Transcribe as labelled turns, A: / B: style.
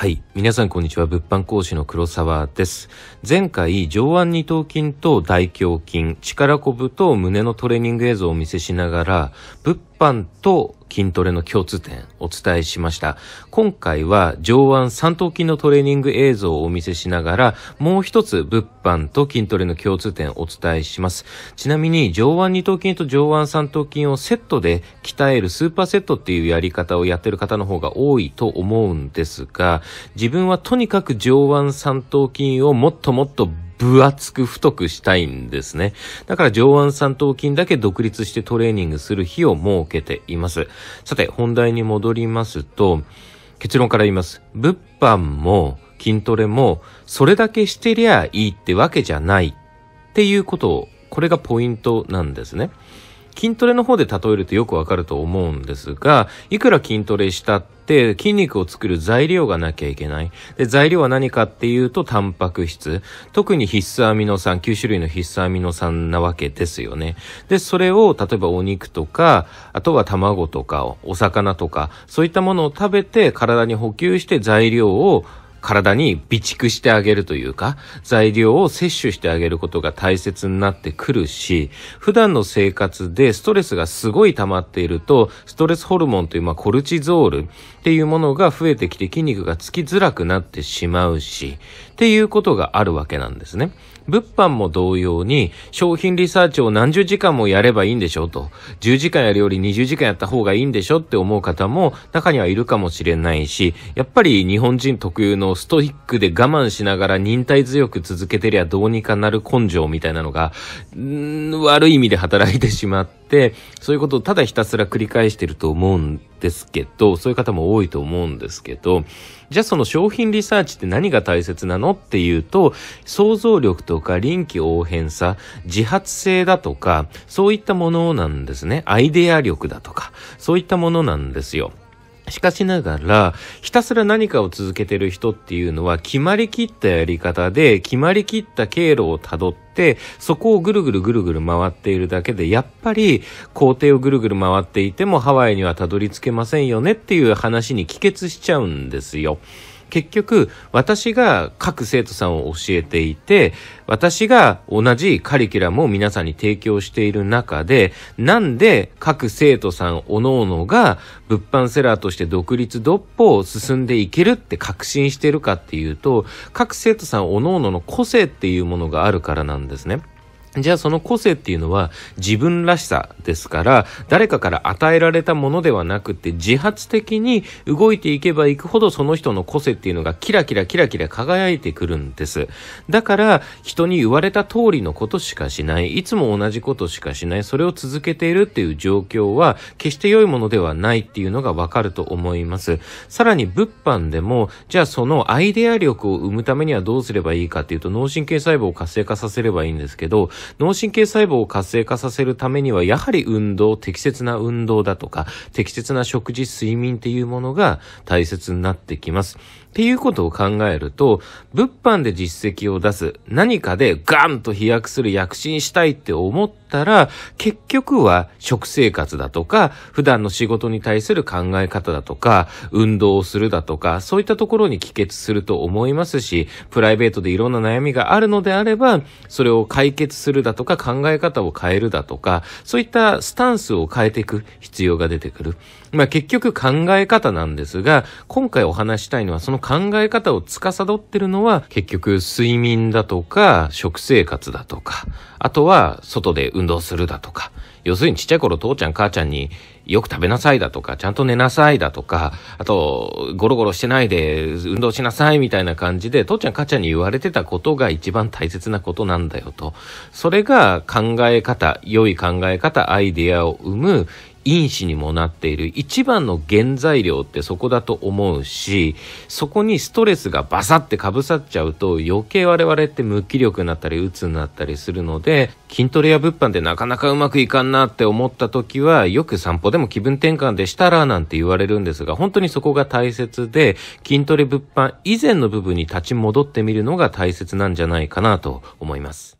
A: はい。皆さんこんにちは。物販講師の黒沢です。前回、上腕二頭筋と大胸筋、力こぶと胸のトレーニング映像をお見せしながら、物販と筋トレの共通点お伝えしました。今回は上腕三頭筋のトレーニング映像をお見せしながら、もう一つ物販と筋トレの共通点をお伝えします。ちなみに上腕二頭筋と上腕三頭筋をセットで鍛えるスーパーセットっていうやり方をやってる方の方が多いと思うんですが、自分はとにかく上腕三頭筋をもっともっと分厚く太くしたいんですね。だから上腕三頭筋だけ独立してトレーニングする日を設けています。さて、本題に戻りますと、結論から言います。物販も筋トレもそれだけしてりゃいいってわけじゃないっていうことを、これがポイントなんですね。筋トレの方で例えるとよくわかると思うんですが、いくら筋トレしたって筋肉を作る材料がなきゃいけない。で、材料は何かっていうと、タンパク質。特に必須アミノ酸、9種類の必須アミノ酸なわけですよね。で、それを、例えばお肉とか、あとは卵とか、お魚とか、そういったものを食べて体に補給して材料を体に備蓄してあげるというか、材料を摂取してあげることが大切になってくるし、普段の生活でストレスがすごい溜まっていると、ストレスホルモンという、まあ、コルチゾールっていうものが増えてきて筋肉がつきづらくなってしまうし、っていうことがあるわけなんですね。物販も同様に、商品リサーチを何十時間もやればいいんでしょうと。10時間やるより20時間やった方がいいんでしょって思う方も中にはいるかもしれないし、やっぱり日本人特有のストイックで我慢しながら忍耐強く続けてりゃどうにかなる根性みたいなのが、悪い意味で働いてしまって、そういうことをただひたすら繰り返してると思うんですけど、そういう方も多いと思うんですけど、じゃあその商品リサーチって何が大切なのっていうと、想像力とか臨機応変さ、自発性だとか、そういったものなんですね。アイデア力だとか、そういったものなんですよ。しかしながら、ひたすら何かを続けてる人っていうのは、決まりきったやり方で、決まりきった経路をたどって、そこをぐるぐるぐるぐる回っているだけで、やっぱり、工程をぐるぐる回っていても、ハワイにはたどり着けませんよねっていう話に帰結しちゃうんですよ。結局、私が各生徒さんを教えていて、私が同じカリキュラムを皆さんに提供している中で、なんで各生徒さん各々が物販セラーとして独立独歩を進んでいけるって確信してるかっていうと、各生徒さん各々の個性っていうものがあるからなんですね。じゃあその個性っていうのは自分らしさですから、誰かから与えられたものではなくて自発的に動いていけばいくほどその人の個性っていうのがキラキラキラキラ輝いてくるんです。だから人に言われた通りのことしかしない、いつも同じことしかしない、それを続けているっていう状況は決して良いものではないっていうのがわかると思います。さらに物販でも、じゃあそのアイデア力を生むためにはどうすればいいかっていうと脳神経細胞を活性化させればいいんですけど、脳神経細胞を活性化させるためには、やはり運動、適切な運動だとか、適切な食事、睡眠っていうものが大切になってきます。っていうことを考えると、物販で実績を出す、何かでガンと飛躍する躍進したいって思ったら、結局は食生活だとか、普段の仕事に対する考え方だとか、運動をするだとか、そういったところに帰結すると思いますし、プライベートでいろんな悩みがあるのであれば、それを解決するするだとか、考え方を変えるだとか、そういったスタンスを変えていく必要が出てくる。まあ結局考え方なんですが、今回お話したいのはその考え方を司ってるのは結局睡眠だとか食生活だとか、あとは外で運動するだとか、要するにちっちゃい頃父ちゃん母ちゃんによく食べなさいだとか、ちゃんと寝なさいだとか、あと、ゴロゴロしてないで運動しなさいみたいな感じで、父ちゃん母ちゃんに言われてたことが一番大切なことなんだよと。それが考え方、良い考え方、アイデアを生む因子にもなっている一番の原材料ってそこだと思うし、そこにストレスがバサってかぶさっちゃうと余計我々って無気力になったり鬱になったりするので、筋トレや物販でなかなかうまくいかんなって思った時は、よく散歩でも気分転換でしたらなんて言われるんですが、本当にそこが大切で、筋トレ物販以前の部分に立ち戻ってみるのが大切なんじゃないかなと思います。